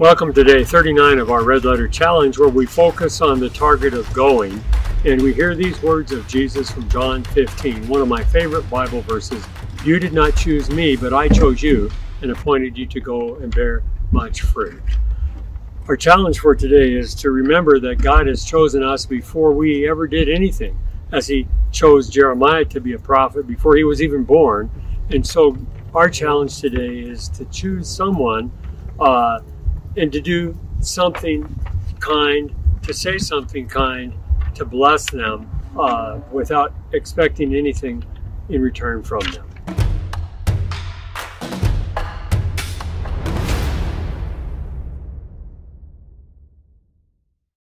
Welcome to day 39 of our Red Letter Challenge, where we focus on the target of going. And we hear these words of Jesus from John 15, one of my favorite Bible verses. You did not choose me, but I chose you and appointed you to go and bear much fruit. Our challenge for today is to remember that God has chosen us before we ever did anything, as He chose Jeremiah to be a prophet before he was even born. And so, our challenge today is to choose someone. Uh, and to do something kind, to say something kind, to bless them uh, without expecting anything in return from them.